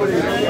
করে।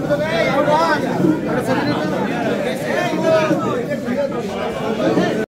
Gracias.